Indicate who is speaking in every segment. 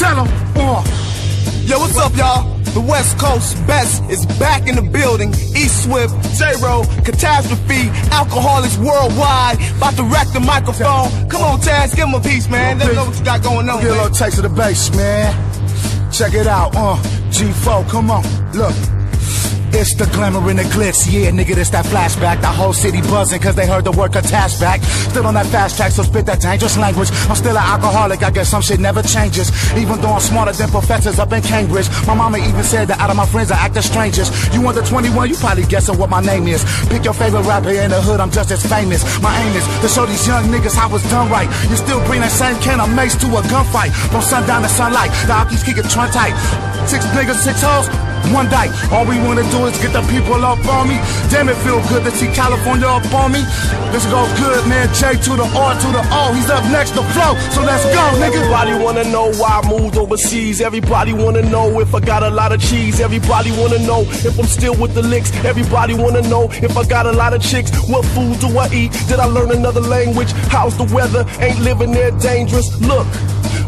Speaker 1: Tell them. Uh.
Speaker 2: Yo, what's up, y'all? The West Coast best is back in the building. E-Swift, J-Ro, Catastrophe, Alkaholiks Worldwide. About to wreck the microphone. Come on, Taz, give him a piece, man. Let me know what you got going on.
Speaker 1: Get a little taste of the bass, man. Check it out, uh. G4, come on, look. It's the glamour and the glitz, yeah, nigga, it's that flashback. The whole city buzzing cause they heard the word back. Still on that fast track, so spit that dangerous language. I'm still an alcoholic, I guess some shit never changes. Even though I'm smarter than professors up in Cambridge. My mama even said that out of my friends I act as strangers. You under 21, you probably guessing what my name is. Pick your favorite rapper in the hood, I'm just as famous. My aim is to show these young niggas how it's done right. You still bring that same can of mace to a gunfight. From sundown to sunlight, the Alkies kick it trun tight. Six niggas, six hoes, one night. All we wanna do is get the people up on me. Damn, it feel good to see California up on me. This goes good, man. J to the R to the O. He's up next to flow, so let's go, nigga.
Speaker 3: Everybody wanna know why I moved overseas. Everybody wanna know if I got a lot of cheese. Everybody wanna know if I'm still with the licks. Everybody wanna know if I got a lot of chicks. What food do I eat? Did I learn another language? How's the weather? Ain't living there dangerous. Look.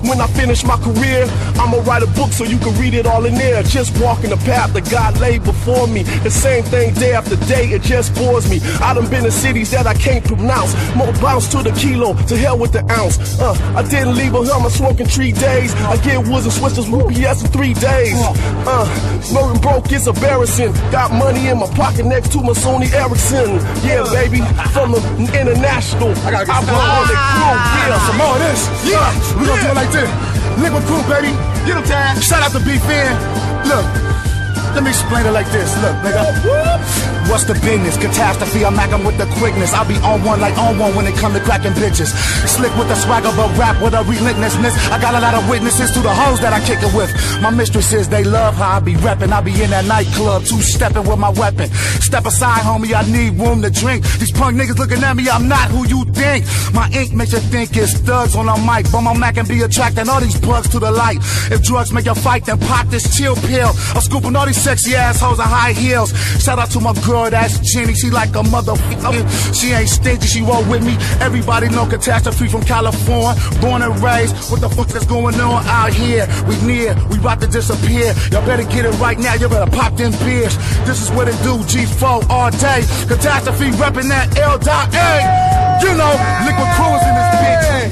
Speaker 3: When I finish my career, I'ma write a book so you can read it all in there. Just walking the path that God laid before me. The same thing day after day, it just bores me. I done been in cities that I can't pronounce. More bounce to the kilo, to hell with the ounce. Uh, I didn't leave a hum, smoking three days. I get woods and switches with in three days. Uh, smoking broke is embarrassing. Got money in my pocket next to my Sony Ericsson. Yeah, baby, from the international.
Speaker 1: I gotta get
Speaker 3: Yeah,
Speaker 1: Some more of this. Yeah, we gonna do it like this. Likwit Crew, baby.
Speaker 2: Get him, Taz.
Speaker 1: Shout out to B Fan. Look, let me explain it like this. Look, nigga. What's the business? Catastrophe, I'm macking with the quickness. I'll be on one like on one when it come to cracking bitches. Slick with the swagger, but rap with a relentlessness. I got a lot of witnesses to the hoes that I kick it with. My mistresses, they love how I be reppin'. I be in that nightclub, two stepping with my weapon. Step aside, homie, I need room to drink. These punk niggas looking at me, I'm not who you think. My ink makes you think it's thugs on a mic, but my Mac can be attracting all these plugs to the light. If drugs make you fight, then pop this chill pill. I'm scooping all these sexy assholes in high heels. Shout out to my girl, that's Jenny. She like a motherfucker. She ain't stingy, she roll with me. Everybody know catastrophe from California. Born and raised, what the fuck is going on out here? We near, we about to disappear. Y'all better get it right now, you better pop them beers. This is what it do, G4 all day. Catastrophe reppin' that L.A. You know, Likwit Crew in this bitch.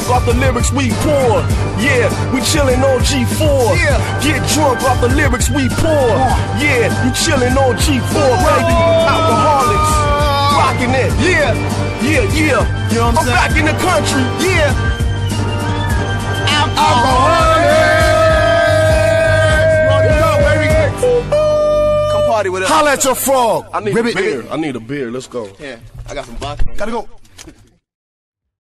Speaker 3: That's right. Get drunk off the lyrics we pour. Yeah, we chillin' on G4.
Speaker 2: Yeah.
Speaker 3: Get drunk off the lyrics we pour. Yeah, you chillin' on G4, baby. Alkaholiks. Rockin' it.
Speaker 2: Yeah.
Speaker 3: Yeah, yeah.
Speaker 2: You know what I'm
Speaker 3: I'm back in the country.
Speaker 2: Yeah.
Speaker 1: Alkaholiks.
Speaker 2: Come party with us.
Speaker 1: Holla at your frog.
Speaker 3: I need
Speaker 1: Ribbit.
Speaker 3: a beer. I need a beer. Let's go.
Speaker 2: Yeah, I got some vodka.
Speaker 1: Gotta go.